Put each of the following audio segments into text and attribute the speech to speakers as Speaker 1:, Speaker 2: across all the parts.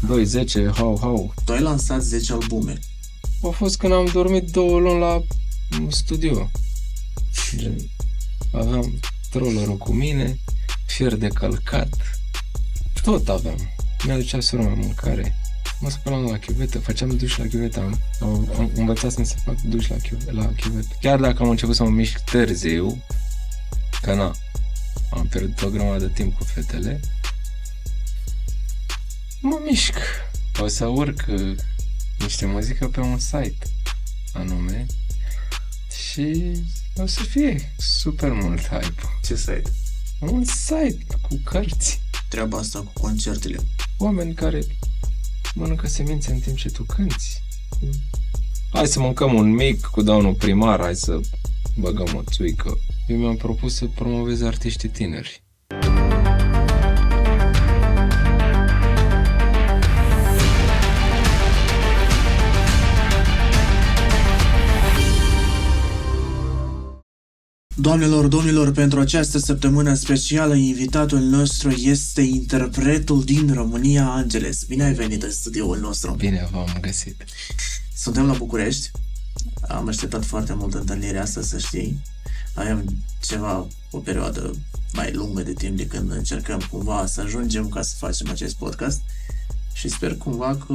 Speaker 1: 2, 10, hau, hau.
Speaker 2: Tu ai lansat 10 albume.
Speaker 1: A fost când am dormit două luni la studio. Gen, aveam trollerul cu mine, fier de călcat, tot aveam. Mi-aducea sora mea mâncare. Mă spălam la chiuvetă, făceam duș la chiuvetă. Am, am, am învățat să fac duș la, chiuvetă, la chiuvetă. Chiar dacă am început să mă mișc târziu, că na, am pierdut o grămadă de timp cu fetele, mă mișc. O să urc uh, niște muzică pe un site anume și o să fie super mult hype.
Speaker 2: Ce site?
Speaker 1: Un site cu cărți.
Speaker 2: Treaba asta cu concertele.
Speaker 1: Oameni care mănâncă semințe în timp ce tu cânti. Hai să mâncăm un mic cu domnul primar, hai să băgăm o țuică. Eu mi-am propus să promovez artiștii tineri.
Speaker 2: Doamnelor, domnilor, pentru această săptămână specială, invitatul nostru este interpretul din România, Angeles. Bine ai venit în studioul nostru.
Speaker 1: Bine v-am găsit.
Speaker 2: Suntem la București. Am așteptat foarte mult întâlnirea asta, să știi. Avem ceva, o perioadă mai lungă de timp de când încercăm cumva să ajungem ca să facem acest podcast și sper cumva că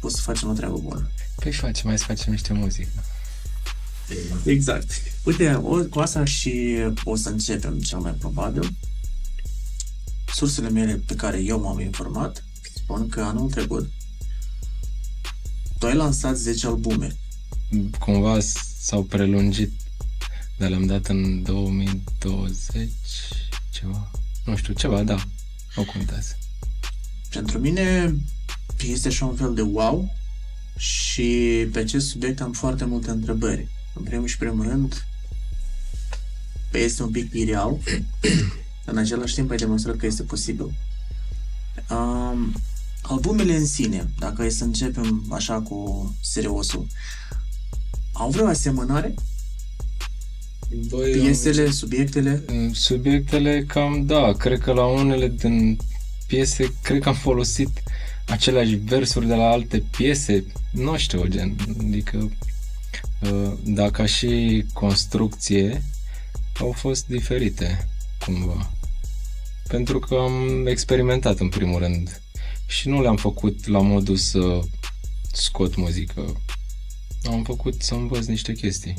Speaker 2: o să facem o treabă bună.
Speaker 1: Păi facem, mai să facem niște muzică.
Speaker 2: Exact. Uite, o, cu asta și o să începem cel mai probabil. Sursele mele pe care eu m-am informat spun că anul trecut tu ai lansat 10 albume.
Speaker 1: Cumva s-au prelungit, dar le-am dat în 2020, ceva, nu știu, ceva, da, o contează.
Speaker 2: Pentru mine este așa un fel de wow și pe acest subiect am foarte multe întrebări. În primul și primul rând, este un pic ireal, în același timp ai demonstrat că este posibil. Um, albumele în sine, dacă e să începem așa cu seriosul, au vreo asemănare?
Speaker 1: Băi,
Speaker 2: Piesele, subiectele?
Speaker 1: Subiectele cam da, cred că la unele din piese, cred că am folosit aceleași versuri de la alte piese, nu știu, gen, adică Uh, dar ca și construcție au fost diferite cumva. Pentru că am experimentat în primul rând și nu le-am făcut la modul să scot muzică. Am făcut să învăț niște chestii.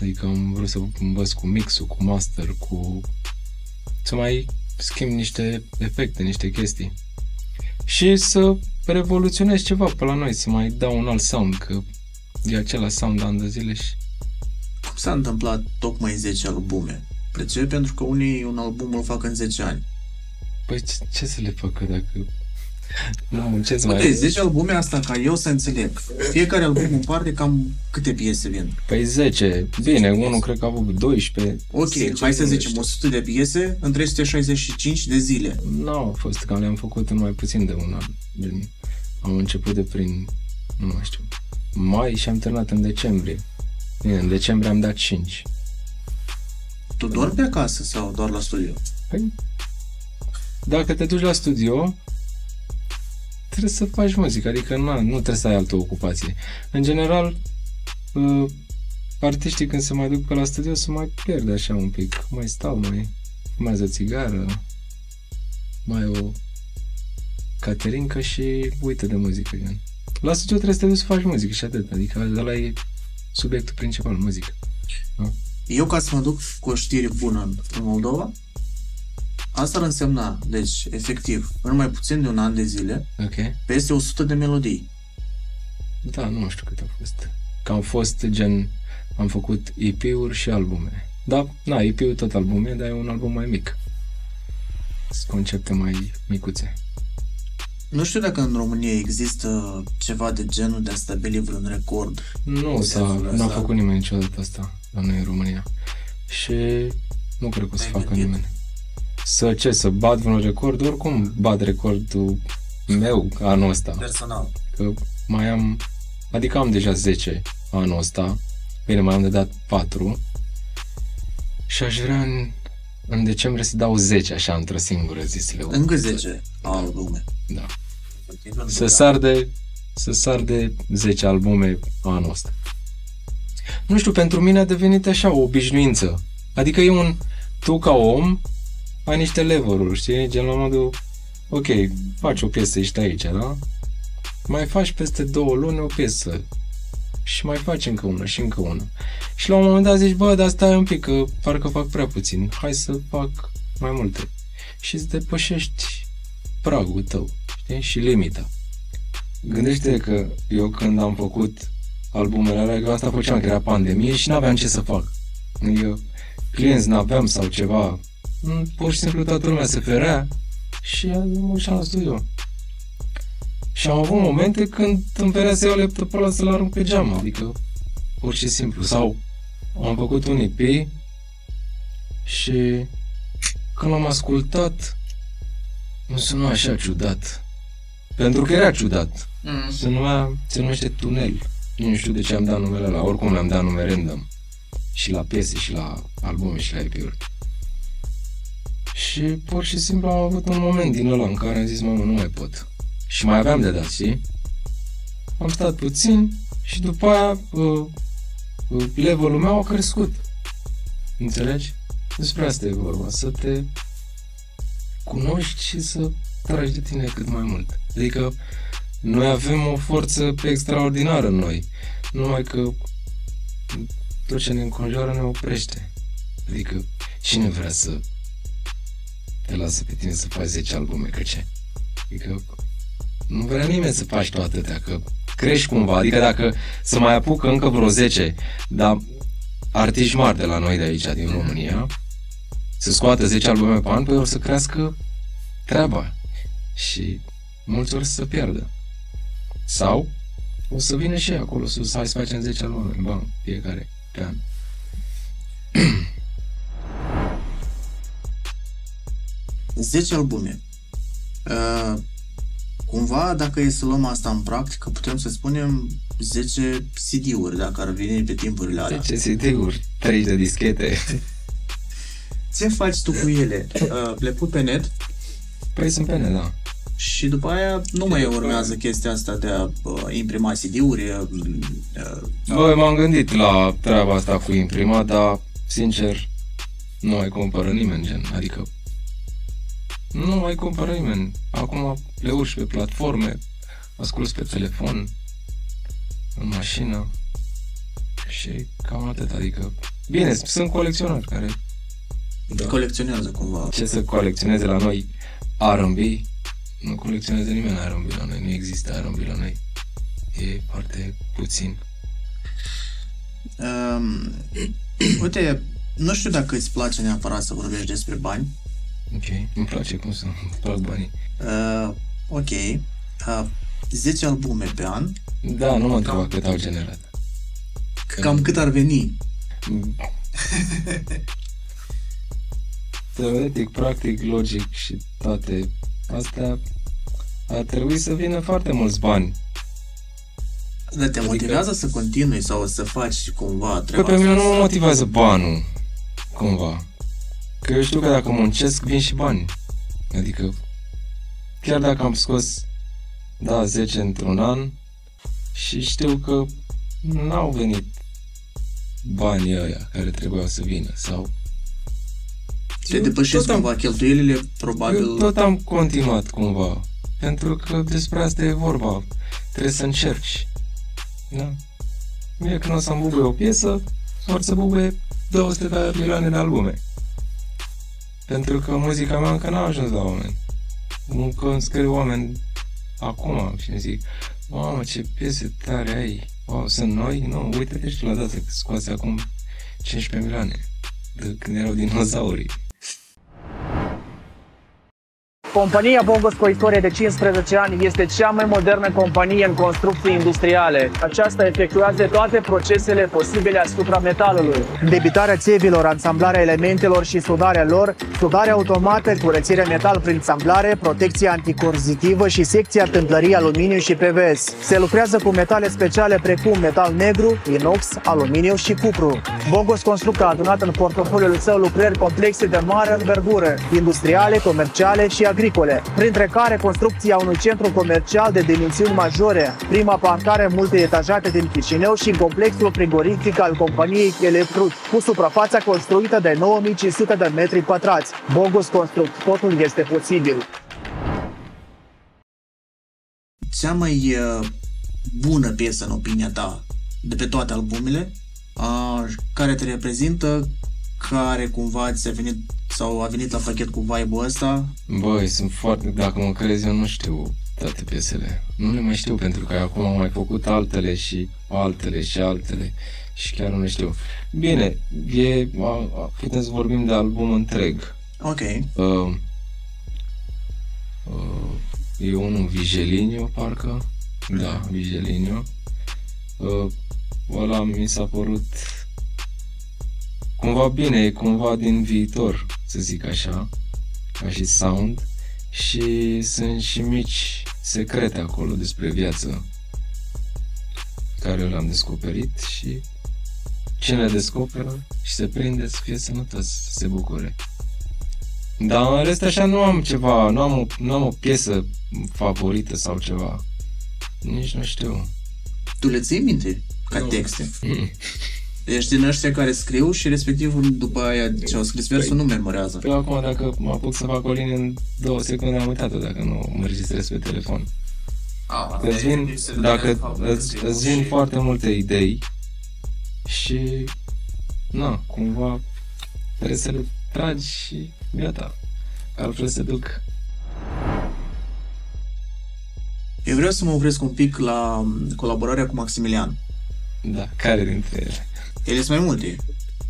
Speaker 1: Adică am vrut să învăț cu mixul, cu master, cu... să mai schimb niște efecte, niște chestii. Și să revoluționez ceva pe la noi, să mai dau un alt sound, că E același sound ani de zile și...
Speaker 2: Cum s-a întâmplat tocmai 10 albume? De ce? Pentru că unii un album îl fac în 10 ani.
Speaker 1: Păi ce, ce să le facă dacă nu muncesc
Speaker 2: mai... 10 albume asta, ca eu să înțeleg. Fiecare album în parte, cam câte piese vin?
Speaker 1: Păi 10. Bine, unul cred că a avut 12.
Speaker 2: Ok, 10, hai să zicem 100 de piese în 365 de zile.
Speaker 1: Nu au fost, că le-am făcut în mai puțin de un an. Am început de prin, nu mai știu, mai și am terminat în decembrie. Bine, în decembrie am dat 5.
Speaker 2: Tu dormi pe acasă sau doar la studio?
Speaker 1: Păi, dacă te duci la studio, trebuie să faci muzică, adică nu, nu trebuie să ai altă ocupație. În general, uh, artiștii când se mai duc pe la studio se mai pierd așa un pic. Mai stau, mai fumează țigară, mai o caterincă și uită de muzică. Gen. La studio trebuie să te duci să faci muzică și atât. Adică ăla e subiectul principal, muzică. Da?
Speaker 2: Eu ca să mă duc cu o știre bună în Moldova, asta ar însemna, deci, efectiv, în mai puțin de un an de zile,
Speaker 1: okay.
Speaker 2: peste 100 de melodii.
Speaker 1: Da, nu știu cât a fost. Că am fost gen, am făcut EP-uri și albume. Da, na, EP-ul tot albume, dar e un album mai mic. Sunt concepte mai micuțe.
Speaker 2: Nu știu dacă în România există ceva de genul de a stabili vreun record.
Speaker 1: Nu, s-a, n-a făcut nimeni niciodată asta la noi în România. Și nu cred că o să facă gândit. nimeni. Să ce, să bat vreun record? Oricum bat recordul meu anul ăsta.
Speaker 2: Personal.
Speaker 1: Că mai am, adică am deja 10 anul ăsta. Bine, mai am de dat 4. Și aș vrea în, în decembrie să dau 10 așa într-o singură zi să le
Speaker 2: Încă 10 albume.
Speaker 1: Da. Să sar de, să sar de 10 albume anul ăsta. Nu știu, pentru mine a devenit așa o obișnuință. Adică e un, tu ca om, ai niște level știi? Gen la modul, ok, faci o piesă, ești aici, da? Mai faci peste două luni o piesă și mai faci încă una și încă una. Și la un moment dat zici, bă, dar stai un pic, că parcă fac prea puțin, hai să fac mai multe. Și îți depășești pragul tău, știi? Și limita. Gândește că eu când am făcut albumele alea, că asta făceam, că era pandemie și n-aveam ce să fac. Eu, clienți n-aveam sau ceva, mm, pur și simplu toată lumea se ferea și mă și la studio. Și am avut momente când îmi venea să iau laptopul ăla să-l arunc pe geam, adică pur și simplu. Sau am făcut un EP și când l-am ascultat nu sună așa ciudat. Pentru că era ciudat. Mm. Se, numea, se numește Tunel. Nu știu de ce am dat numele la oricum le-am dat nume random. Și la piese, și la albume, și la EP-uri. Și pur și simplu am avut un moment din ăla în care am zis, mamă, nu mai pot. Și mai aveam de dat, știi? Am stat puțin și după aia uh, uh, levelul meu a crescut. Înțelegi? Despre asta e vorba, să te cunoști și să tragi de tine cât mai mult. Adică noi avem o forță extraordinară în noi, numai că tot ce ne înconjoară ne oprește. Adică cine vrea să te lasă pe tine să faci 10 albume, că ce? Adică nu vrea nimeni să faci toate atâtea, că crești cumva, adică dacă să mai apucă încă vreo 10, dar artiști mari de la noi de aici, din România, să scoată 10 albume pe an, păi o să crească treaba și mulți ori să se pierdă. Sau o să vină și acolo sus, hai să facem 10 albume, bam, fiecare pe an.
Speaker 2: 10 albume. Uh, cumva, dacă e să luăm asta în practică, putem să spunem 10 CD-uri, dacă ar veni pe timpurile alea.
Speaker 1: 10 CD-uri, 3 de dischete.
Speaker 2: Ce faci tu cu ele? Uh, le pui pe net?
Speaker 1: Păi sunt pe net, da.
Speaker 2: Și după aia nu mai urmează chestia asta de a uh, imprima CD-uri. Uh,
Speaker 1: uh, Băi, m-am gândit la treaba asta cu imprima, dar, sincer, nu mai cumpără nimeni, gen. Adică nu mai cumpără nimeni. Acum le urci pe platforme, asculți pe telefon, în mașină și cam atât, adică... Bine, sunt colecționari care...
Speaker 2: Da. Colecționează cumva.
Speaker 1: Ce să colecționeze la noi? R&B? Nu colecționează nimeni R&B la noi, nu există R&B la noi. E foarte puțin.
Speaker 2: Um, uite, nu știu dacă îți place neapărat să vorbești despre bani,
Speaker 1: Ok, îmi place cum să plac banii.
Speaker 2: Uh, ok. Uh, 10 albume pe an.
Speaker 1: Da, nu mă întreba cât au generat.
Speaker 2: Că... Cam cât ar veni?
Speaker 1: Teoretic, practic, logic și toate astea ar trebui să vină foarte mulți bani.
Speaker 2: Dar te adică... motivează să continui sau să faci cumva
Speaker 1: treaba Păi pe mine nu mă motivează banul, cumva. Că eu știu că dacă muncesc, vin și bani. Adică, chiar dacă am scos, da, 10 într-un an, și știu că n-au venit banii ăia care trebuiau să vină, sau...
Speaker 2: Te depășesc cumva am, cheltuielile, probabil... Eu
Speaker 1: tot am continuat cumva, pentru că despre asta e vorba. Trebuie să încerci. Da? Mie când o să-mi bubuie o piesă, or să bubuie 200 de milioane de albume. Pentru că muzica mea încă n-a ajuns la oameni. Încă îmi scriu oameni acum și îmi zic, mamă, ce piese tare ai, wow, sunt noi? Nu, uite-te și la dată că scoase acum 15 milioane, de când erau dinozaurii.
Speaker 3: Compania Bongos, cu o istorie de 15 ani, este cea mai modernă companie în construcții industriale. Aceasta efectuează toate procesele posibile asupra metalului. Debitarea țevilor, ansamblarea elementelor și sudarea lor, sudarea automată, curățirea metal prin samblare, protecția anticorzitivă și secția tâmplării aluminiu și PVS. Se lucrează cu metale speciale precum metal negru, inox, aluminiu și cupru. Bongos Construct a adunat în portofoliul său lucrări complexe de mare învergură, industriale, comerciale și agricole agricole, printre care construcția unui centru comercial de dimensiuni majore, prima parcare multietajată din Chișinău și complexul frigorific al companiei Electrut, cu suprafața construită de 9500 de metri pătrați. Bogus Construct, totul este posibil.
Speaker 2: Cea mai uh, bună piesă în opinia ta de pe toate albumele, uh, care te reprezintă, care cumva ți-a venit sau a venit la pachet cu vibe-ul ăsta?
Speaker 1: Băi, sunt foarte... Dacă mă crezi, eu nu știu toate piesele. Nu le mai știu pentru că acum am mai făcut altele și altele și altele și chiar nu le știu. Bine, e, a, a, putem să vorbim de album întreg.
Speaker 2: Ok.
Speaker 1: Uh, uh, e unul Vigelinio, parcă. Da, Vigelinio. Uh, ăla mi s-a părut cumva bine, e cumva din viitor, să zic așa, ca și sound. Și sunt și mici secrete acolo despre viață care le-am descoperit și cine descoperă și se prinde să fie sănătos, să se bucure. Dar în rest așa nu am ceva, nu am o, nu am o piesă favorită sau ceva. Nici nu știu.
Speaker 2: Tu le ții minte ca
Speaker 1: Nu.
Speaker 2: texte?
Speaker 1: Mm.
Speaker 2: Ești din ăștia care scriu și respectiv după aia ce au scris versul nu memorează.
Speaker 1: Eu acum dacă mă apuc să fac o linie în două secunde am uitat-o dacă nu mă registrez pe telefon.
Speaker 2: Ah,
Speaker 1: Îți vin, dacă îți, îți vin foarte multe idei și na, cumva trebuie să le tragi și gata. Altfel se duc.
Speaker 2: Eu vreau să mă opresc un pic la colaborarea cu Maximilian.
Speaker 1: Da, care dintre ele?
Speaker 2: Ele sunt mai multe.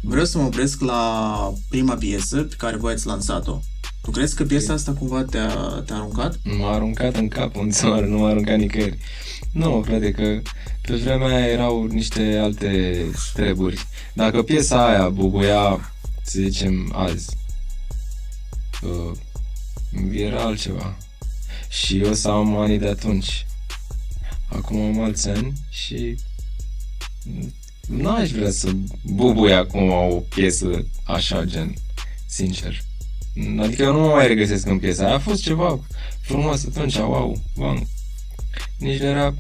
Speaker 2: Vreau să mă opresc la prima piesă pe care voi ați lansat-o. Tu crezi că piesa asta cumva te-a, te-a aruncat?
Speaker 1: M-a aruncat în cap în țară, nu m-a aruncat nicăieri. Nu, frate, că pe vremea aia erau niște alte treburi. Dacă piesa aia bubuia, să zicem, azi, uh, era altceva. Și eu să am anii de atunci. Acum am alți ani și n-aș vrea să bubui acum o piesă așa, gen, sincer. Adică eu nu mă mai regăsesc în piesa aia. A fost ceva frumos atunci, wow, bang. Nici nu era...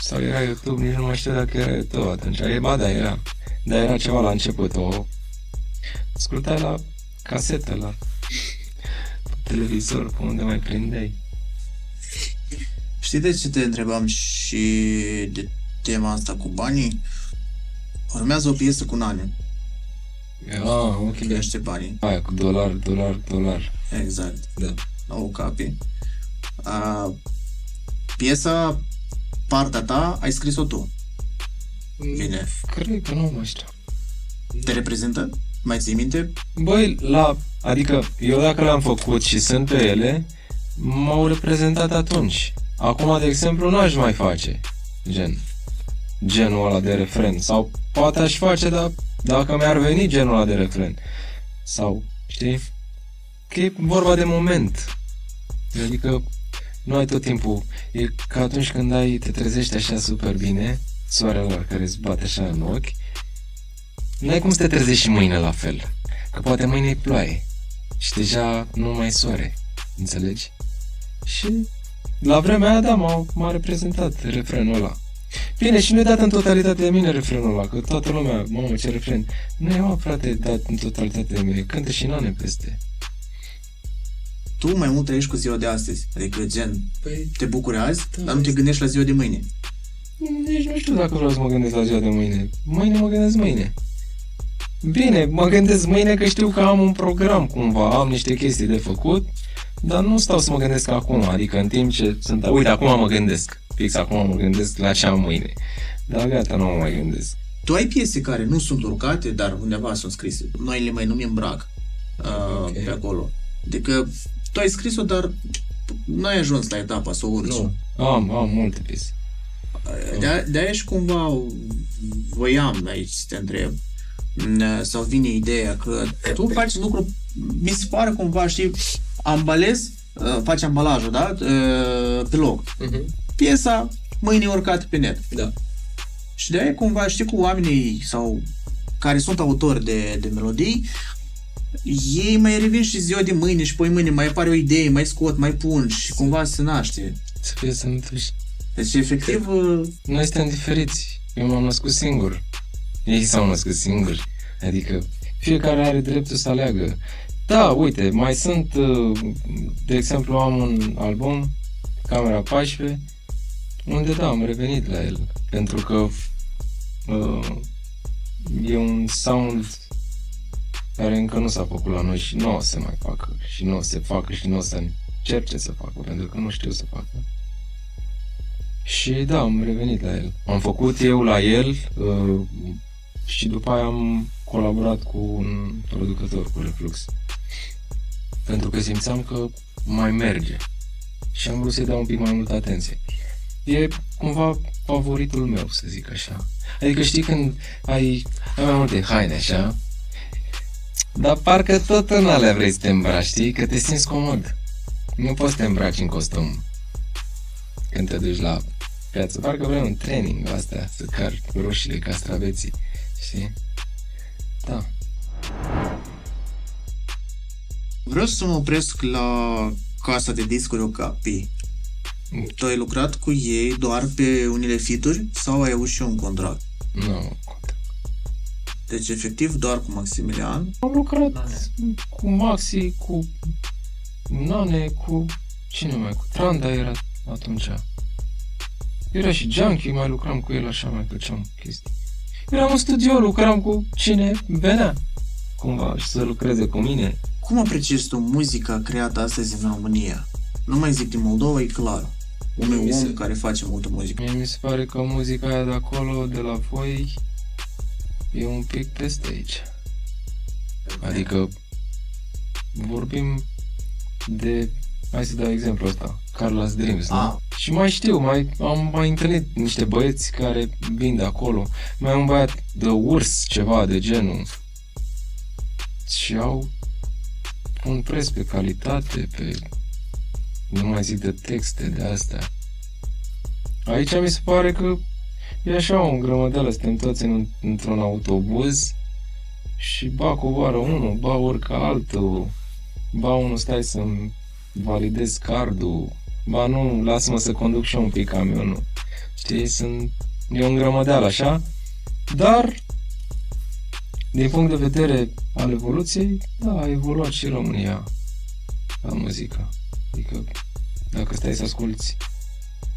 Speaker 1: Sau era YouTube, nici nu mai știu dacă era YouTube atunci. E, ba da, era. Dar era ceva la început, o... Ascultai la casetă, la televizor, pe unde mai prindeai.
Speaker 2: Știi de ce te întrebam și de tema asta cu banii? Urmează o piesă cu Nane.
Speaker 1: Ah, ok.
Speaker 2: Crește banii.
Speaker 1: Aia, cu dolar, dolar, dolar.
Speaker 2: Exact.
Speaker 1: Da.
Speaker 2: Nou capi. A, piesa, partea ta, ai scris-o tu. Bine.
Speaker 1: Cred că nu mai știu.
Speaker 2: Te reprezintă? Mai ții minte?
Speaker 1: Băi, la... Adică, eu dacă le-am făcut și sunt pe ele, m-au reprezentat atunci. Acum, de exemplu, nu aș mai face. Gen. Genul ăla de refren. Sau poate aș face, dar dacă mi-ar veni genul ăla de refren. Sau, știi? Că e vorba de moment. Adică, nu ai tot timpul. E ca atunci când ai, te trezești așa super bine, soarele ăla care îți bate așa în ochi, N-ai cum să te trezești și mâine la fel. Că poate mâine e ploaie. Și deja nu mai e soare. Înțelegi? Și la vremea aia, da, m-a, m-a reprezentat refrenul ăla. Bine, și nu e dat în totalitate de mine refrenul ăla, că toată lumea, mamă, ce refren. Nu e, mă, frate, dat în totalitate de mine. Cântă și nane peste.
Speaker 2: Tu mai mult trăiești cu ziua de astăzi. Adică, gen,
Speaker 1: Păi,
Speaker 2: te bucuri azi,
Speaker 1: Da,
Speaker 2: dar nu te gândești la ziua de mâine.
Speaker 1: nici nu știu dacă vreau să mă gândesc la ziua de mâine. Mâine mă gândesc mâine. Bine, mă gândesc mâine că știu că am un program cumva, am niște chestii de făcut, dar nu stau să mă gândesc acum, adică în timp ce sunt... Uite, acum mă gândesc, fix acum mă gândesc la ce am mâine. Dar gata, nu mă mai gândesc.
Speaker 2: Tu ai piese care nu sunt urcate, dar undeva sunt scrise. Noi le mai numim brag uh,
Speaker 1: Ok.
Speaker 2: pe acolo. Adică tu ai scris-o, dar n-ai ajuns la etapa să o urci.
Speaker 1: Am, am multe piese.
Speaker 2: De, de aia și cumva voiam aici să te întreb n- sau vine ideea că tu faci lucru, mi se pare cumva, știi, ambalezi, uh, faci ambalajul, da, uh, pe loc. Piesa mâine urcată pe net.
Speaker 1: Da.
Speaker 2: Și de aia cumva știi cu oamenii sau care sunt autori de, de melodii ei mai revin și ziua de mâine și poi mâine mai apare o idee, mai scot, mai pun și cumva se naște.
Speaker 1: Să fie sănătoși.
Speaker 2: Deci, efectiv, uh,
Speaker 1: Noi suntem diferiți. Eu m-am născut singur. Ei s-au născut singuri. Adică fiecare are dreptul să aleagă. Da, uite, mai sunt, uh, de exemplu, am un album, Camera 14, unde da, am revenit la el. Pentru că uh, e un sound care încă nu s-a făcut la noi și nu o să mai facă. Și nu o să facă și nu o să încerce să facă, pentru că nu știu să facă. Și da, am revenit la el. Am făcut eu la el uh, și după aia am colaborat cu un producător, cu Reflux. Pentru că simțeam că mai merge. Și am vrut să-i dau un pic mai multă atenție. E cumva favoritul meu, să zic așa. Adică știi când ai, ai mai multe haine, așa? Dar parcă tot în alea vrei să te îmbraci, știi? Că te simți comod. Nu poți să te îmbraci în costum când te duci la piață. Parcă vrei un training astea, să car roșiile castraveții, știi? Da.
Speaker 2: vreau să mă opresc la casa de discuri Okapi. Tu ai lucrat cu ei doar pe unele fituri sau ai avut și un contract?
Speaker 1: Nu,
Speaker 2: Deci, efectiv, doar cu Maximilian.
Speaker 1: Am lucrat
Speaker 2: Nane.
Speaker 1: cu Maxi, cu Nane, cu... Cine mai? Cu Tranda era atunci. Era și Junkie, mai lucram cu el așa, mai făceam chestii. Eram în studio, lucram cu cine venea cumva și să lucreze cu mine.
Speaker 2: Cum apreciezi tu muzica creată astăzi în România? Nu mai zic din Moldova, e clar. Unui
Speaker 1: Mi se-
Speaker 2: om care face multă muzică.
Speaker 1: Mie mi se pare că muzica aia de acolo, de la voi, e un pic peste aici. Adică vorbim de, hai să dau exemplu ăsta, Carlos Dreams,
Speaker 2: Ah.
Speaker 1: nu? Și mai știu, mai, am mai întâlnit niște băieți care vin de acolo. Mai e un băiat de urs, ceva de genul. Și au un preț pe calitate, pe... Nu mai zic de texte, de astea. Aici mi se pare că e așa o grămădeală, suntem toți în, într-un autobuz și ba coboară unul, ba urcă altul, ba unul stai să-mi validez cardul, ba nu, lasă-mă să conduc și eu un pic camionul. Știi, sunt, e o grămădeală așa, dar din punct de vedere al evoluției, da, a evoluat și România la muzică. Adică, dacă stai să asculti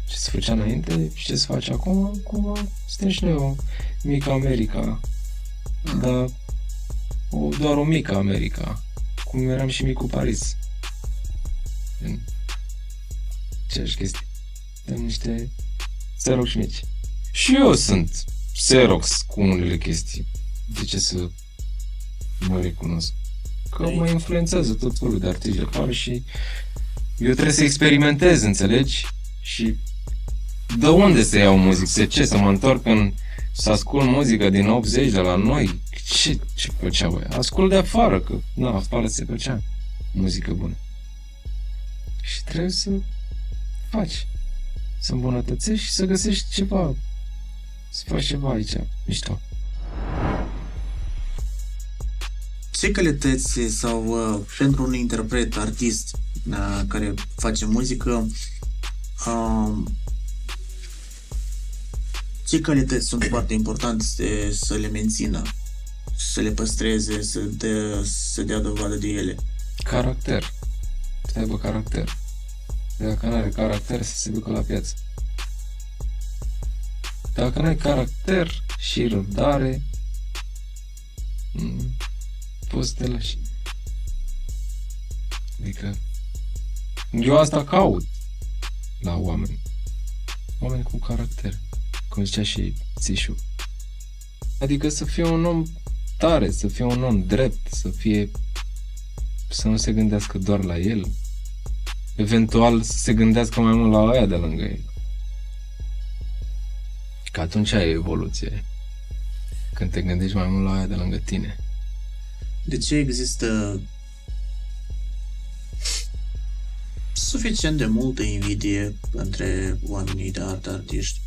Speaker 1: ce se făcea înainte și ce se face acum, cumva suntem și noi o mică America. Dar o, doar o mică America. Cum eram și micul Paris. În aceeași chestie. Suntem niște Xerox mici. Și eu sunt Xerox cu unele chestii. De ce să mă recunosc? Că mă influențează tot felul de artiști de afară și eu trebuie să experimentez, înțelegi? Și de unde să iau muzică? Să ce? Să mă întorc în... să ascult muzică din 80 de la noi? Ce, ce făceau voi? Ascult de afară, că na, afară se făcea muzică bună. Și trebuie să faci. Să îmbunătățești și să găsești ceva. Să faci ceva aici, mișto.
Speaker 2: Ce calități sau uh, pentru un interpret, artist uh, care face muzică, uh, ce calități sunt foarte importante să, să le mențină, să le păstreze, să dea, să dea dovadă de ele?
Speaker 1: Caracter. Să aibă caracter. Dacă nu are caracter, să se ducă la piață. Dacă nu ai caracter și răbdare, mm, poți să te lași. Adică, eu asta caut la oameni. Oameni cu caracter, cum zicea și Țișu. Adică să fie un om tare, să fie un om drept, să fie să nu se gândească doar la el. Eventual să se gândească mai mult la aia de lângă el. Că atunci ai evoluție. Când te gândești mai mult la aia de lângă tine.
Speaker 2: De ce există suficient de multă invidie între oamenii de artă artiști?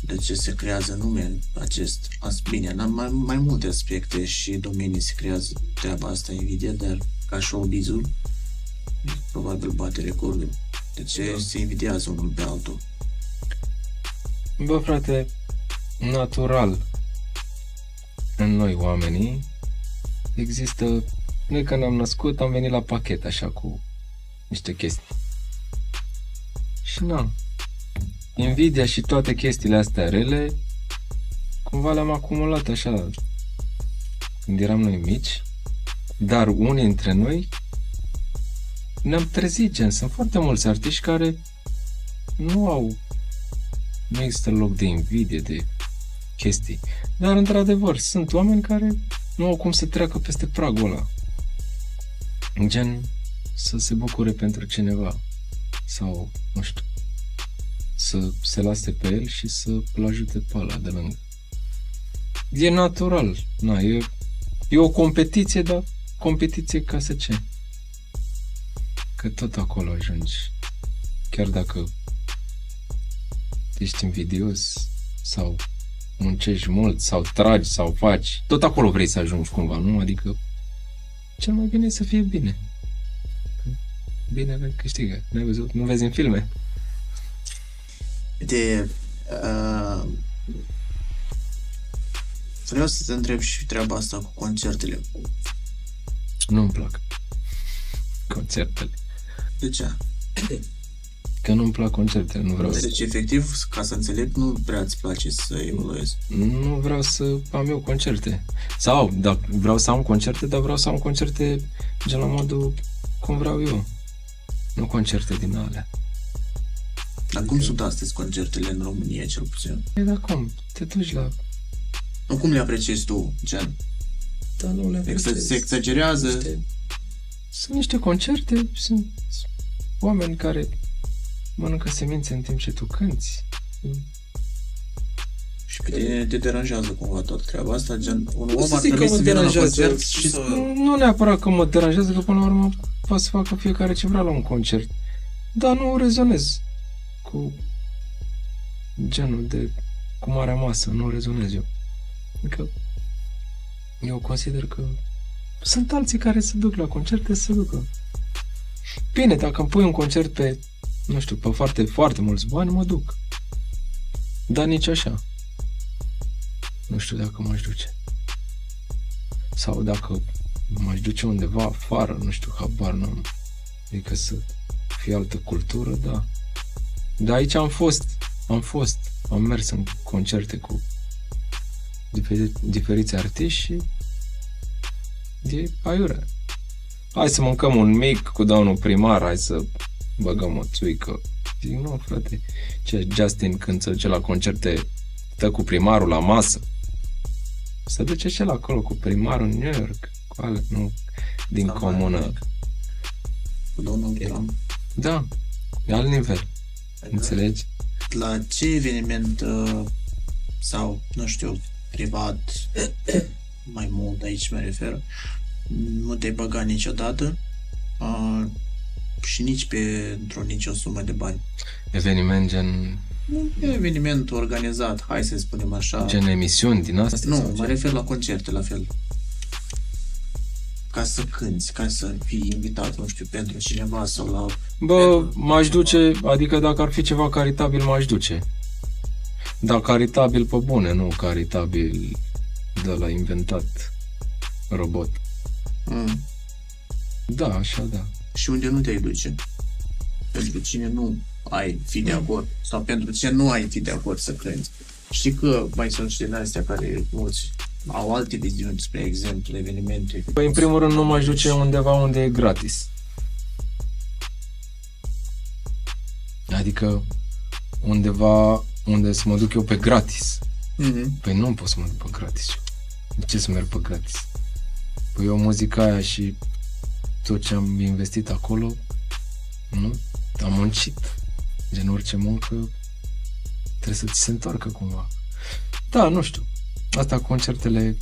Speaker 2: de ce se creează nume acest as bine, în mai, mai multe aspecte și domenii se creează treaba asta Nvidia, dar ca showbiz-ul probabil bate recordul. De ce
Speaker 1: Da.
Speaker 2: se invidiază unul pe altul?
Speaker 1: Bă, frate, natural în noi oamenii există... Noi când am născut am venit la pachet așa cu niște chestii. Și na, Nvidia și toate chestiile astea rele cumva le-am acumulat așa când eram noi mici, dar unii dintre noi ne-am trezit, gen, sunt foarte mulți artiști care nu au nu există loc de invidie, de chestii. Dar, într-adevăr, sunt oameni care nu au cum să treacă peste pragul ăla. Gen, să se bucure pentru cineva. Sau, nu știu, să se lase pe el și să îl ajute pe ăla de lângă. E natural. Na, e, e o competiție, dar competiție ca să ce? Că tot acolo ajungi. Chiar dacă ești invidios sau muncești mult sau tragi sau faci, tot acolo vrei să ajungi cumva, nu? Adică cel mai bine e să fie bine. Bine câștigă. N-ai văzut? Nu vezi în filme?
Speaker 2: De, uh, vreau să te întreb și treaba asta cu concertele.
Speaker 1: Nu-mi plac concertele.
Speaker 2: De ce?
Speaker 1: Că nu-mi plac concertele, nu vreau să...
Speaker 2: Deci, efectiv, ca să înțeleg, nu prea îți place să evoluezi.
Speaker 1: Nu vreau să am eu concerte. Sau, dacă vreau să am concerte, dar vreau să am concerte gen la modul cum vreau eu. Nu concerte din alea.
Speaker 2: Dar cum sunt astăzi concertele în România, cel puțin?
Speaker 1: E de acum, te duci la...
Speaker 2: Nu, cum le apreciezi tu, gen?
Speaker 1: Da, nu le
Speaker 2: Ex- se exagerează?
Speaker 1: Niște, sunt niște concerte, sunt oameni care mănâncă semințe în timp ce tu cânti.
Speaker 2: Și pe tine te deranjează cumva toată treaba asta? Gen, un
Speaker 1: Nu
Speaker 2: om
Speaker 1: să
Speaker 2: ar
Speaker 1: zic că
Speaker 2: trebui
Speaker 1: mă
Speaker 2: să vină la
Speaker 1: deranjează.
Speaker 2: concert și să...
Speaker 1: Nu, nu neapărat că mă deranjează, că până la urmă poate să facă fiecare ce vrea la un concert. Dar nu rezonez cu genul de cu marea masă, nu rezonez eu. Adică eu consider că sunt alții care se duc la concerte să se ducă. Bine, dacă îmi pui un concert pe, nu știu, pe foarte, foarte mulți bani, mă duc. Dar nici așa. Nu știu dacă m-aș duce. Sau dacă m-aș duce undeva afară, nu știu, habar n-am. Adică să fie altă cultură, da. Dar aici am fost, am fost, am mers în concerte cu diferi, diferiți artiști și e aiurea. Hai să mâncăm un mic cu domnul primar, hai să băgăm o țuică. Zic, nu, frate, ce Justin când se duce la concerte stă cu primarul la masă. Se duce și el acolo cu primarul în New York, cu ale, nu, din
Speaker 2: Da,
Speaker 1: comună.
Speaker 2: mai Cu Donald Trump.
Speaker 1: Da, e alt nivel, înțelegi?
Speaker 2: La ce eveniment uh, sau, nu știu, privat, mai mult aici mă refer, nu te-ai băgat niciodată uh, și nici pe într-o nicio sumă de bani.
Speaker 1: Eveniment gen,
Speaker 2: Un eveniment organizat, hai să spunem așa.
Speaker 1: gen emisiuni din astea? sau
Speaker 2: Nu,
Speaker 1: ce?
Speaker 2: mă refer la concerte, la fel. Ca să cânti, ca să fii invitat, nu știu, pentru cineva sau la...
Speaker 1: Bă, m-aș duce, adică dacă ar fi ceva caritabil, m-aș duce. Dar caritabil pe bune, nu caritabil de la inventat robot.
Speaker 2: Mm.
Speaker 1: Da, așa da.
Speaker 2: Și unde nu te-ai duce? Pentru cine nu ai fi de acord sau pentru ce nu ai fi de acord să cânti. Știi că mai sunt și din astea care mulți au alte viziuni, spre exemplu, evenimente.
Speaker 1: Păi, în primul rând, nu m-aș duce undeva unde e gratis. Adică undeva unde să mă duc eu pe gratis.
Speaker 2: Mm-hmm.
Speaker 1: Păi nu pot să mă duc pe gratis. De ce să merg pe gratis? Păi eu muzica aia și tot ce am investit acolo, nu? Am muncit. Gen orice muncă trebuie să ți se întoarcă cumva. Da, nu știu. Asta cu concertele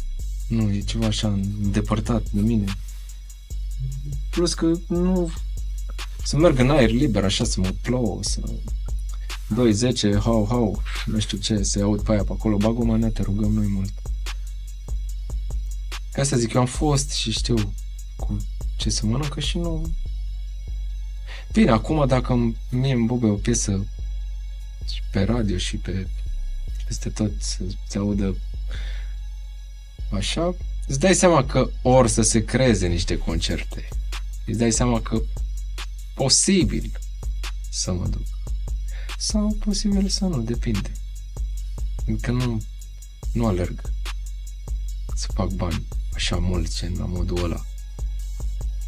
Speaker 1: nu e ceva așa îndepărtat de mine. Plus că nu să merg în aer liber așa să mă plouă, să 2, 10, hau, hau, nu știu ce, se aud pe aia pe acolo, bag o manetă, rugăm noi mult. Ca asta zic, eu am fost și știu cu ce să mănâncă și nu... Bine, acum dacă îmi- mie îmi bube o piesă și pe radio și pe peste tot să se audă așa, îți dai seama că or să se creeze niște concerte. Îți dai seama că posibil să mă duc. Sau posibil să nu, depinde. Încă nu, nu alerg să fac bani așa mult, gen la modul ăla.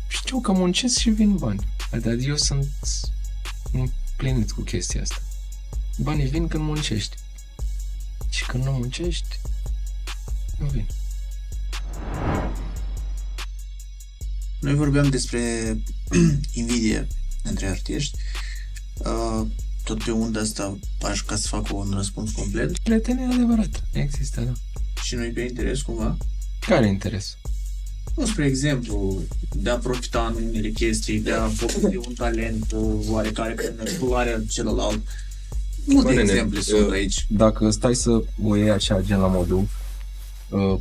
Speaker 1: Știu că muncesc și vin bani. Dar eu sunt împlinit cu chestia asta. Banii vin când muncești. Și când nu muncești, nu vin.
Speaker 2: Noi vorbeam despre invidie între artiști. Uh, tot pe unda asta aș ca să fac un răspuns complet
Speaker 1: Prietenie adevărat. Există, da.
Speaker 2: și nu-i pe interes cumva.
Speaker 1: Care e interesul?
Speaker 2: Nu, spre exemplu, de a profita în unele chestii, de a folosi un talent uh, oarecare pe culoarea celălalt. Multe
Speaker 1: Bă, nene,
Speaker 2: exemple
Speaker 1: uh,
Speaker 2: sunt aici.
Speaker 1: Dacă stai să o iei așa, gen la modul, uh,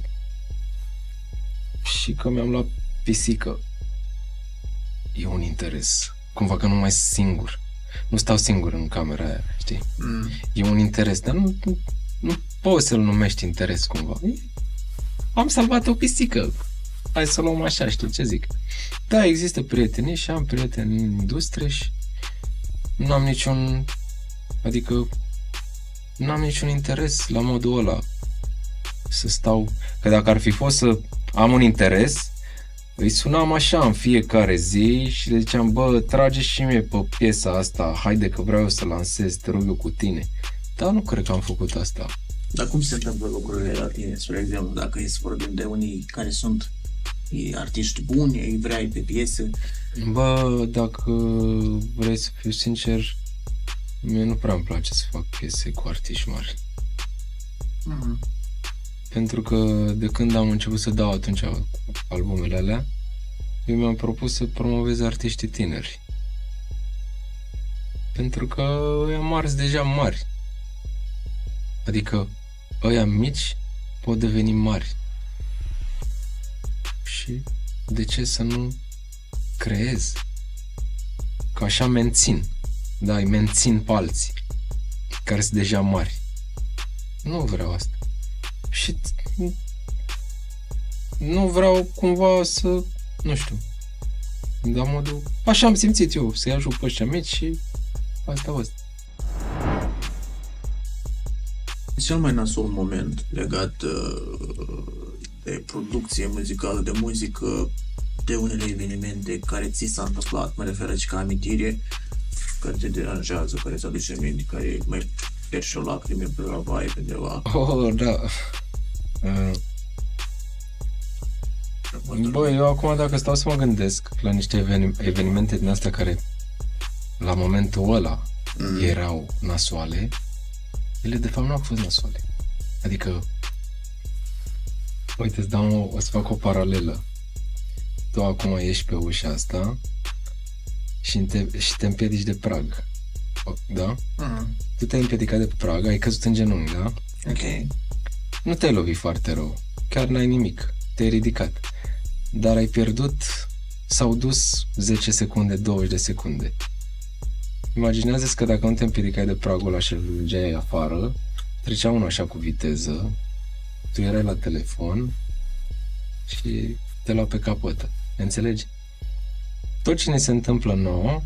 Speaker 1: și că mi-am luat pisică, e un interes. Cumva că nu mai sunt singur. Nu stau singur în camera aia, știi?
Speaker 2: Mm.
Speaker 1: E un interes, dar nu, nu, nu poți să-l numești interes cumva. E, am salvat o pisică. Hai să o luăm așa, știi ce zic? Da, există prieteni și am prieteni în industrie și nu am niciun... Adică nu am niciun interes la modul ăla să stau... Că dacă ar fi fost să am un interes, îi sunam așa în fiecare zi și le ziceam, bă, trage și mie pe piesa asta, haide că vreau eu să lansez, te rog eu cu tine. Dar nu cred că am făcut asta.
Speaker 2: Dar cum se întâmplă lucrurile la tine, spre exemplu, dacă e să vorbim de unii care sunt e, artiști buni, îi vrei pe piese,
Speaker 1: Bă, dacă vrei să fiu sincer, mie nu prea îmi place să fac piese cu artiști mari.
Speaker 2: mm.
Speaker 1: Pentru că de când am început să dau atunci albumele alea, eu mi-am propus să promovez artiștii tineri. Pentru că ăia mari sunt deja mari. Adică ăia mici pot deveni mari. Și de ce să nu creez? Că așa mențin. Da, îi mențin pe alții care sunt deja mari. Nu vreau asta. Și t- nu vreau cumva să, nu știu, la modul, așa am simțit eu, să-i ajut pe ăștia mici și asta a fost.
Speaker 2: cel mai nasol moment legat uh, de producție muzicală, de muzică, de unele evenimente care ți s-a întâmplat, mă refer aici ca amintire, care te deranjează, care ți aduce aminte, care mai pierzi o lacrime pe la baie pe undeva.
Speaker 1: Oh, da. Uh, Bă, eu acum dacă stau să mă gândesc la niște eveni- evenimente din astea care la momentul ăla
Speaker 2: Mm.
Speaker 1: erau nasoale, ele de fapt nu au fost nasoale. Adică, uite, îți dau o, o să fac o paralelă. Tu acum ești pe ușa asta și te, și te împiedici de prag. O- Da?
Speaker 2: Mm.
Speaker 1: Tu te-ai împiedicat de prag, ai căzut în genunchi, da?
Speaker 2: Ok.
Speaker 1: Nu te-ai lovit foarte rău. Chiar n-ai nimic. Te-ai ridicat. Dar ai pierdut, s-au dus 10 secunde, 20 de secunde. Imaginează-ți că dacă nu te împiedicai de pragul ăla și îl lungeai afară, trecea unul așa cu viteză, tu erai la telefon și te lua pe capătă. Înțelegi? Tot ce ne se întâmplă nouă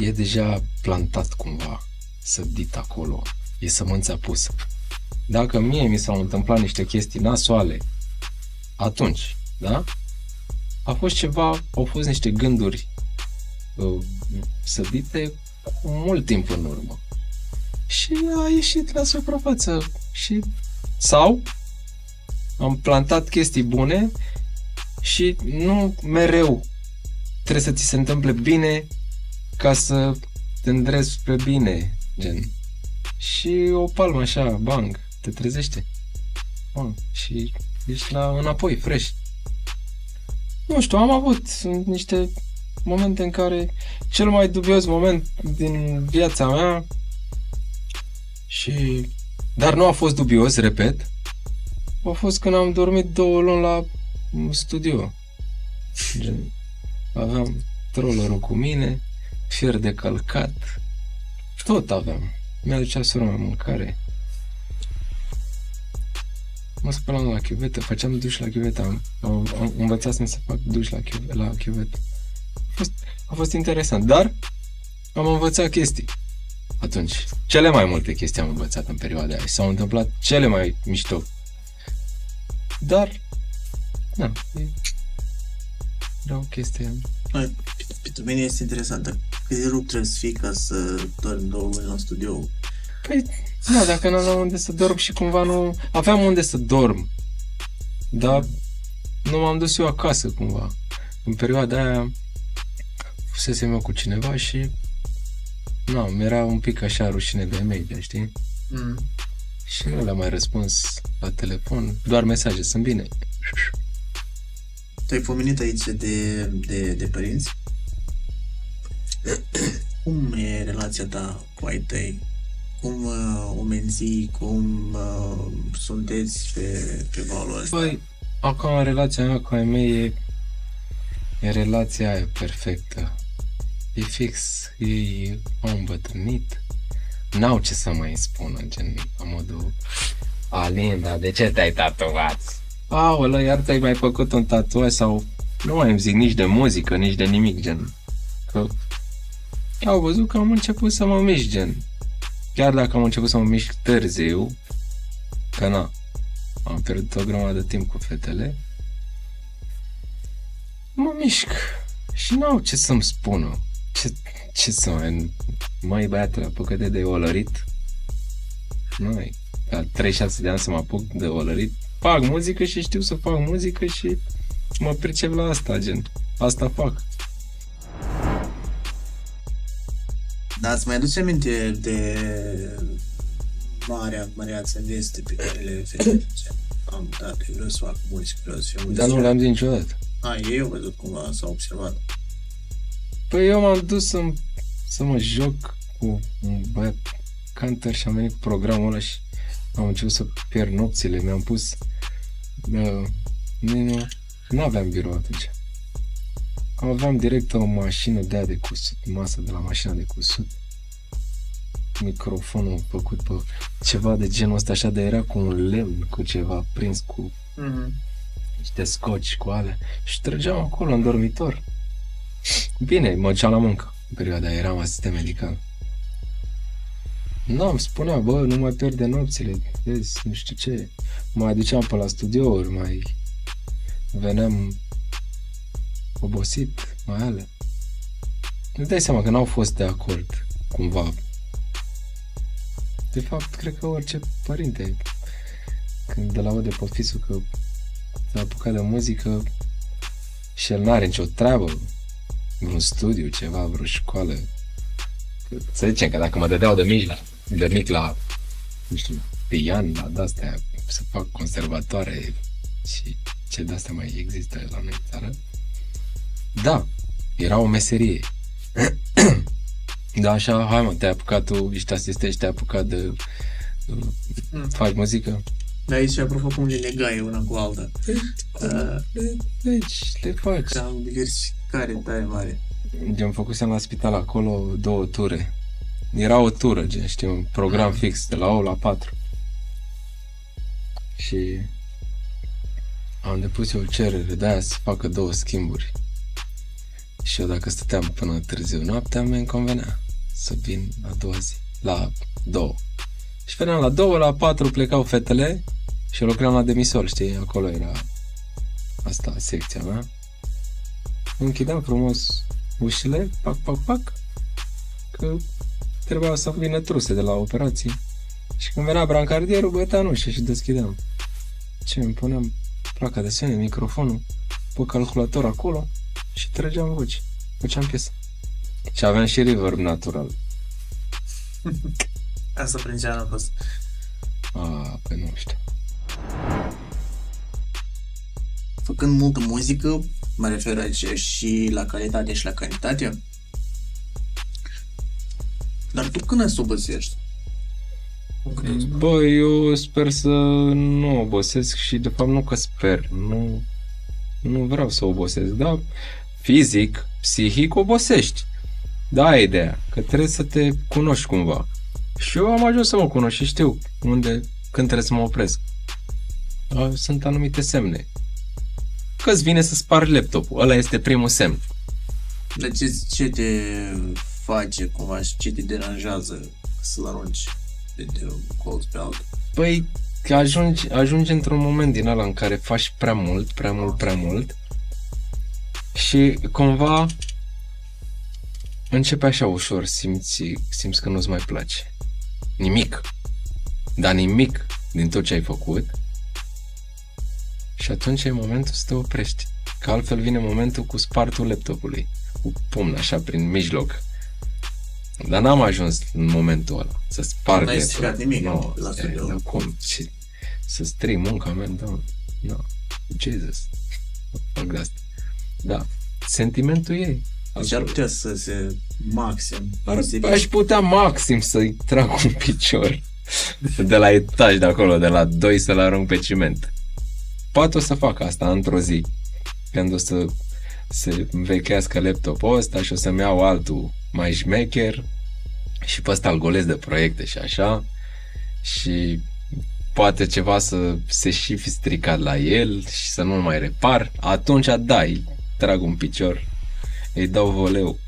Speaker 1: e deja plantat cumva, sădit acolo, e sămânța pusă. Dacă mie mi s-au întâmplat niște chestii nasoale, atunci, da? A fost ceva, au fost niște gânduri uh, sădite cu mult timp în urmă. Și a ieșit la suprafață. Și sau am plantat chestii bune și nu mereu trebuie să ți se întâmple bine ca să te îndrezi spre bine, gen. Și o palmă așa, bang, te trezește. Bang, și ești la înapoi, fresh. Nu știu, am avut niște momente în care cel mai dubios moment din viața mea și dar nu a fost dubios, repet, a fost când am dormit două luni la studio. Gen, aveam trollerul cu mine, fier de călcat, tot aveam. Mi-aducea sora mea mâncare. Mă spălam la chiuvetă, făceam duș la chiuvetă, am, am, am învățat să fac duș la, chiuvetă, la chiuvetă. A fost, a fost interesant, dar am învățat chestii atunci. Cele mai multe chestii am învățat în perioada aia s-au întâmplat cele mai mișto. Dar, da, e, era o chestie...
Speaker 2: Pentru mine este interesant. Cât de rup trebuie să fii ca să dormi două luni la studio?
Speaker 1: Păi, da, dacă nu aveam unde să dorm și cumva nu... Aveam unde să dorm. Dar nu m-am dus eu acasă cumva. În perioada aia fusesem eu cu cineva și nu, mi-era un pic așa rușine de media, știi? Mm. Și nu le-am mai răspuns la telefon, doar mesaje, sunt bine.
Speaker 2: Tu ai pomenit aici de, de, de părinți? Cum e relația ta cu ai tăi? Cum uh, o menții? Cum uh, sunteți pe, pe valul ăsta?
Speaker 1: Păi, acum relația mea cu ai mei e, e relația aia perfectă. E fix, ei au îmbătrânit, n-au ce să mai spună, gen, la modul Alinda, de ce te-ai tatuat? Aolă, iar te-ai mai făcut un tatuaj sau nu mai îmi zic nici de muzică, nici de nimic, gen. Că au văzut că am început să mă mișc, gen. Chiar dacă am început să mă mișc târziu, că na, am pierdut o grămadă de timp cu fetele, mă mișc și n-au ce să-mi spună. Ce, ce să mai... Mai băiatule, apucă-te de olărit. Nu, la 36 de ani să mă apuc de olărit. Fac muzică și știu să fac muzică și mă pricep la asta, gen. Asta fac.
Speaker 2: Da, îți mai aduce aminte de marea, marea veste pe care le referi? Am dat, eu vreau să fac muzică, vreau să fiu
Speaker 1: Dar nu le-am zis niciodată.
Speaker 2: A, ei au văzut cumva, s-au observat.
Speaker 1: Păi eu m-am dus să, să mă joc cu un băiat canter și am venit cu programul ăla și am început să pierd nopțile. Mi-am pus... Uh, nu, nu aveam birou atunci. Aveam direct o mașină de aia de cusut, masă de la mașina de cusut. Microfonul făcut pe ceva de genul ăsta, așa de era cu un lemn, cu ceva prins cu mm-hmm. niște scoci cu alea. Și trăgeam acolo în dormitor. Bine, mă duceam la muncă. În perioada aia eram asistent medical. Nu, îmi spunea, bă, nu mai pierde nopțile, vezi, nu știu ce. Mai duceam pe la studiouri, mai veneam obosit, mai ale. Nu dai seama că n-au fost de acord, cumva. De fapt, cred că orice părinte, când de la aude pe fisul că s-a apucat de muzică și el n-are nicio treabă, vreun studiu, ceva, vreo școală. Să zicem că dacă mă dădeau de mic la, de mic la, nu știu, pian, la de-astea, să fac conservatoare și ce de-astea mai există la noi în țară, da, era o meserie. da, așa, hai mă, te-ai apucat tu, ești asistent și te-ai apucat de mm. faci muzică.
Speaker 2: Da, aici, apropo, cum le legai una cu alta.
Speaker 1: Deci, le faci.
Speaker 2: Am diversificare tare mare.
Speaker 1: Gen, făcusem la spital acolo două ture. Era o tură, gen, știi, un program mm. fix, de la 8 la 4. Și am depus eu cerere de aia să facă două schimburi. Și eu dacă stăteam până târziu noaptea, mi-mi convenea să vin a doua zi, la două. Și veneam la două, la patru plecau fetele și eu lucram la demisol, știi, acolo era asta, secția mea. Închideam frumos ușile, pac, pac, pac, că trebuia să vină truse de la operații. Și când venea brancardierul, bătea în ușă și deschideam. Ce îmi puneam placa de semne, microfonul, pe calculator acolo și trăgeam voci. Făceam piesă. Și aveam și reverb natural.
Speaker 2: Asta prin ce an a fost?
Speaker 1: A, pe nu știu.
Speaker 2: Făcând multă muzică, mă refer aici și la calitate și la cantitate, dar tu când să obosești? Cum crezi?
Speaker 1: Bă, eu sper să nu obosesc și de fapt nu că sper, nu, nu vreau să obosesc, dar fizic, psihic obosești. Da, e ideea, că trebuie să te cunoști cumva. Și eu am ajuns să mă cunosc și știu unde, când trebuie să mă opresc. A, Sunt anumite semne. Că-ți vine să spargi laptopul, ăla este primul semn.
Speaker 2: Dar ce, ce te face cumva și ce te deranjează să-l arunci de, de un colț pe altul?
Speaker 1: Păi, că ajungi, ajungi într-un moment din ăla în care faci prea mult, prea mult, prea mult și cumva începe așa ușor, simți, simți că nu-ți mai place. Nimic. Dar nimic din tot ce ai făcut și atunci e momentul să te oprești. Că altfel vine momentul cu spartul laptopului. Cu pumn așa prin mijloc. Dar n-am ajuns în momentul ăla să sparg
Speaker 2: N-ai
Speaker 1: laptopul.
Speaker 2: stricat nimic
Speaker 1: Nu,
Speaker 2: la
Speaker 1: e,
Speaker 2: studio.
Speaker 1: dar cum? Și să strii munca mea, da. No. Jesus. Nu fac de asta. Da. Sentimentul ei.
Speaker 2: Deci ar putea să se maxim.
Speaker 1: Ar,
Speaker 2: posibil.
Speaker 1: aș putea maxim să-i trag un picior de la etaj de acolo, de la 2 să-l arunc pe ciment. Poate o să fac asta într-o zi, când o să se învechească laptopul ăsta și o să-mi iau altul mai șmecher și pe ăsta îl golesc de proiecte și așa și poate ceva să se și fi stricat la el și să nu-l mai repar, atunci da, îi trag un picior, îi dau voleu.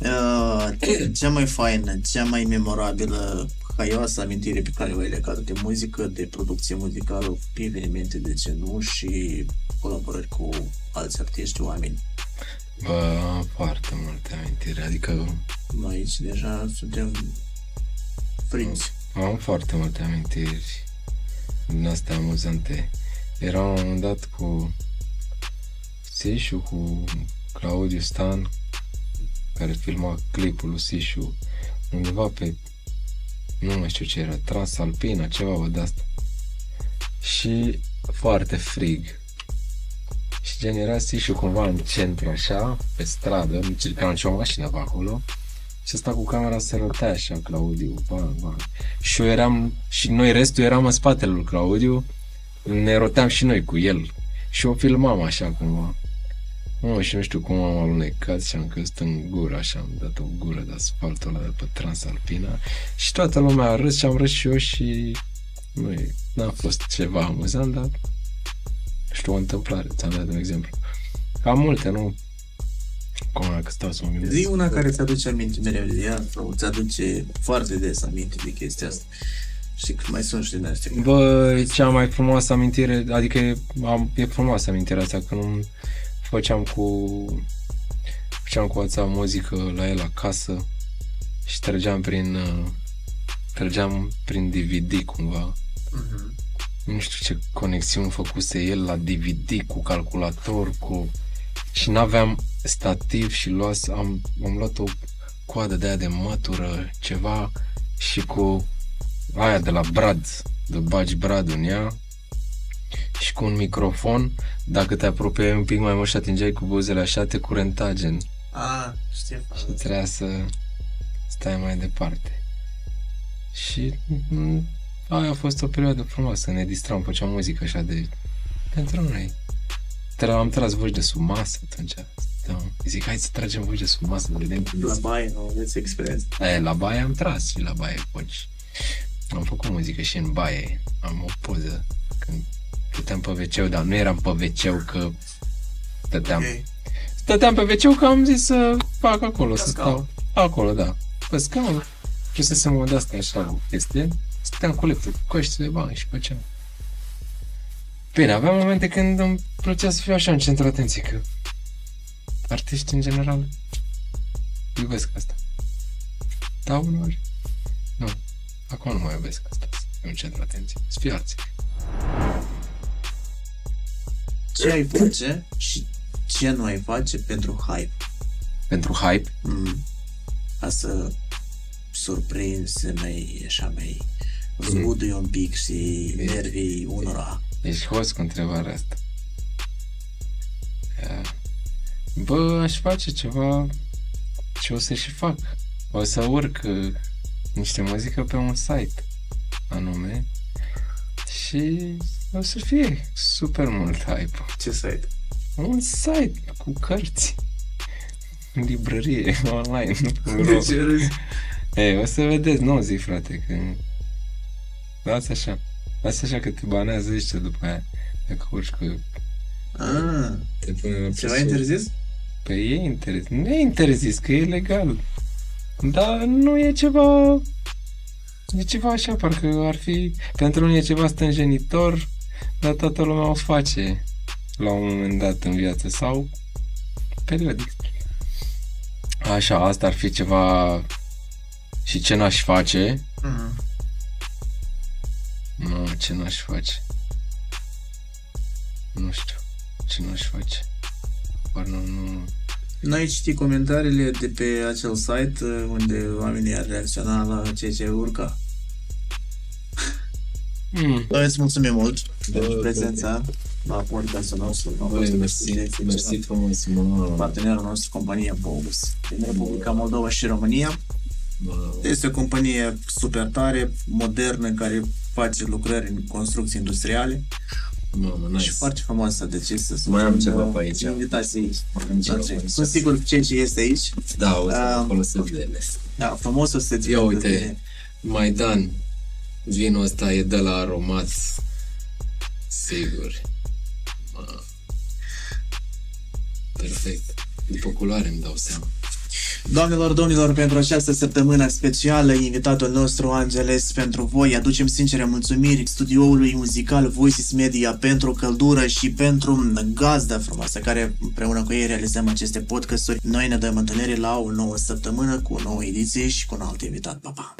Speaker 2: Uh, cea mai faină, cea mai memorabilă, haioasă amintire pe care o ai legat de muzică, de producție muzicală, pe evenimente, de ce nu, și colaborări cu alți artiști, oameni.
Speaker 1: Bă, am foarte multe amintiri, adică
Speaker 2: Noi aici deja suntem prinți.
Speaker 1: am foarte multe amintiri din astea amuzante. Era un moment dat cu Sișu, cu Claudiu Stan, care filma clipul lui Sișu undeva pe, nu mai știu ce era, Transalpina, ceva văd de asta. Și foarte frig. Și gen era Sișu cumva în centru așa, pe stradă, nu circa nicio mașină pe acolo. Și ăsta cu camera se rotea așa, Claudiu, bang, bang. Și eu eram, și noi restul eram în spatele lui Claudiu, ne roteam și noi cu el. Și o filmam așa cumva. Mă, și nu știu cum am alunecat și am căzut în gură, așa, am dat o gură de asfaltul ăla de pe Transalpina și toată lumea a râs și am râs și eu și nu e, n-a fost ceva amuzant, dar știu o întâmplare, ți-am dat un exemplu. Am multe, nu? Cum dacă stau să mă gândesc.
Speaker 2: Zi una care ți-aduce aminte mereu de ea sau ți-aduce foarte des aminte de chestia asta. Știi că mai sunt și din astea.
Speaker 1: Bă, e cea mai frumoasă amintire, adică e, am, e frumoasă amintirea asta, când îmi făceam cu făceam cu ața muzică la el acasă și trăgeam prin uh, trăgeam prin DVD cumva.
Speaker 2: Mhm.
Speaker 1: Nu știu ce conexiuni făcuse el la DVD cu calculator, cu și n-aveam stativ și luas, am, am luat o coadă de aia de mătură, ceva și cu aia de la Brad, de bagi Brad în ea și cu un microfon, dacă te apropiai un pic mai mult și atingeai cu buzele așa, te curenta gen
Speaker 2: A, știu.
Speaker 1: și trebuia să stai mai departe. Și mm, aia a fost o perioadă frumoasă, ne distram, făceam muzică așa de... pentru noi. Tra- am tras voci de sub masă atunci. Da. Zic, hai să tragem voci de sub masă, să vedem cum
Speaker 2: La baie, nu aveți experiență.
Speaker 1: E, la baie am tras și la baie voci. Am făcut muzică și în baie. Am o poză când stăteam pe wc dar nu eram pe wc că stăteam.
Speaker 2: Ok.
Speaker 1: Stăteam pe wc că am zis să fac acolo,
Speaker 2: Pe
Speaker 1: să
Speaker 2: scaun.
Speaker 1: stau. Acolo, da. Pe scaun. Și să se mă de asta așa o chestie. Stăteam cu leptul, cu coștile bani și făceam. Bine, aveam momente când îmi plăcea să fiu așa în centru atenției, că artiști în general iubesc asta. Da, uneori. Nu. Acum nu mai iubesc asta, să fiu în centru atenției. Să fie alții.
Speaker 2: Ce ai face și ce nu ai face pentru hype?
Speaker 1: Pentru hype,
Speaker 2: Mm. Ca să surprinzi, să mai, așa, mai zgudui un pic și nervii unora.
Speaker 1: Ești host cu întrebarea asta. Ia. Bă, aș face ceva ce o să și fac. O să urc uh, niște muzică pe un site anume și o să fie super mult hype.
Speaker 2: Ce site?
Speaker 1: Un site cu cărți. Librărie online. nu
Speaker 2: De ce râzi?
Speaker 1: Ei, o să vedeți, nu zi, frate, că... Dați așa. Dați așa că te banează ăștia după aia. Dacă urci cu...
Speaker 2: Ah,
Speaker 1: Te pune la
Speaker 2: ceva
Speaker 1: presiune.
Speaker 2: interzis?
Speaker 1: Pe e interzis. Nu e interzis, că e legal. Dar nu e ceva... E ceva așa, parcă ar fi... Pentru unii e ceva stânjenitor, dar toată lumea o face la un moment dat în viață sau periodic. Așa, asta ar fi ceva... Și ce n-aș face?
Speaker 2: Mhm.
Speaker 1: Nu, ce n-aș face? Nu știu. Ce n-aș face? Doar nu, nu...
Speaker 2: N-ai citit comentariile de pe acel site uh, unde oamenii ar reacționa la ceea ce urca?
Speaker 1: Mm.
Speaker 2: Noi îți mulțumim mult
Speaker 1: Bă,
Speaker 2: pentru
Speaker 1: bă,
Speaker 2: prezența la podcastul nostru. A
Speaker 1: Băi,
Speaker 2: fost o
Speaker 1: mersi,
Speaker 2: discuție
Speaker 1: mersi
Speaker 2: excelentă.
Speaker 1: frumos, mă.
Speaker 2: Partenerul nostru, compania Bogus, din Republica Moldova și România.
Speaker 1: Bă,
Speaker 2: Este o companie super tare, modernă, care face lucrări în construcții industriale
Speaker 1: Mamă,
Speaker 2: și
Speaker 1: nice.
Speaker 2: foarte frumoasă. Deci este să
Speaker 1: Mai am
Speaker 2: fim,
Speaker 1: ceva
Speaker 2: uh,
Speaker 1: pe aici.
Speaker 2: Invitați aici.
Speaker 1: Ce
Speaker 2: Sunt
Speaker 1: rămâne?
Speaker 2: sigur ce ce este aici.
Speaker 1: Da, o să
Speaker 2: Ah.
Speaker 1: mă folosesc de ele.
Speaker 2: Da, frumos o să ți
Speaker 1: Ia uite, Maidan, vinul ăsta e de la aromat. Sigur. Mă. Perfect. După culoare îmi dau seama.
Speaker 2: Doamnelor, domnilor, pentru această săptămână specială, invitatul nostru Angeles pentru voi, aducem sincere mulțumiri studioului muzical Voices Media pentru căldură și pentru gazda frumoasă care împreună cu ei realizăm aceste podcasturi. Noi ne dăm întâlnire la o nouă săptămână cu o nouă ediție și cu un alt invitat. Pa, pa!